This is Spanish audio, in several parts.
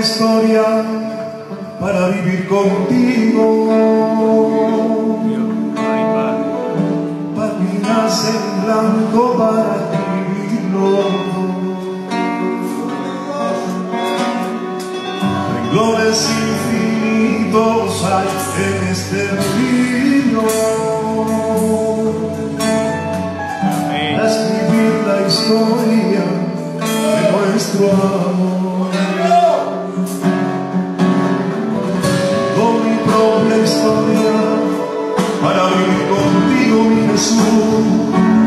historia para vivir contigo. Páginas en blanco para escribirlo. Renglones infinitos hay en este libro. Para escribir la historia de nuestro amor. Historia para vivir contigo, mi Jesús.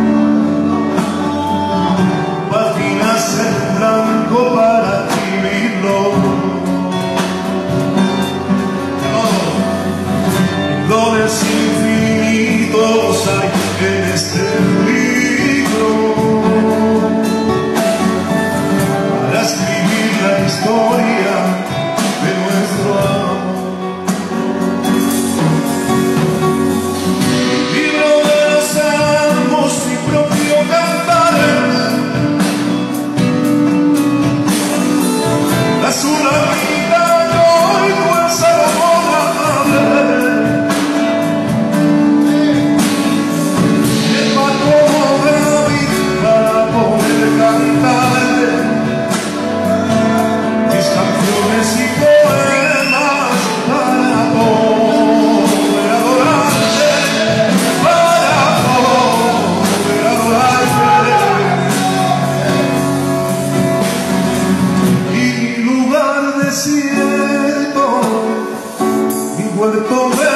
Mi huerto de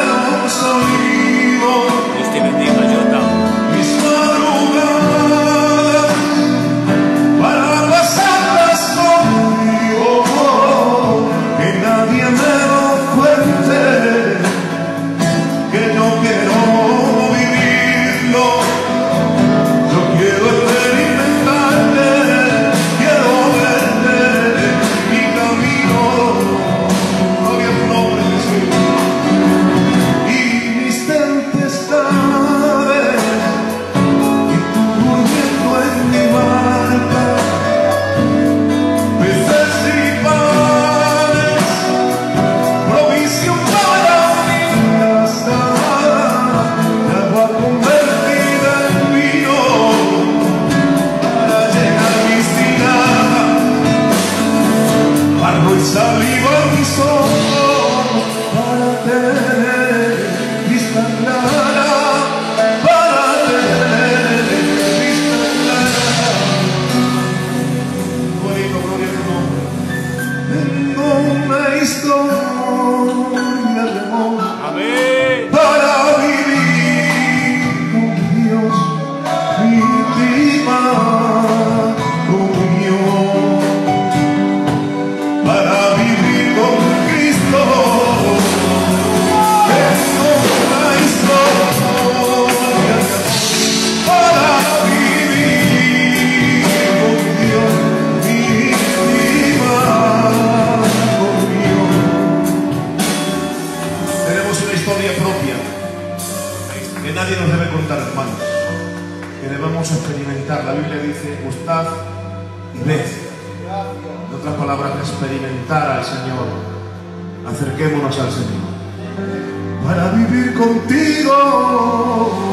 saliva en mis ojos, para tener vista clara, para tener vista. Bonito, gloria. Tengo una historia de amor que nadie nos debe contar, hermanos, que debemos experimentar. La Biblia dice, gustad y ved. En otras palabras, experimentar al Señor. Acerquémonos al Señor. Para vivir contigo.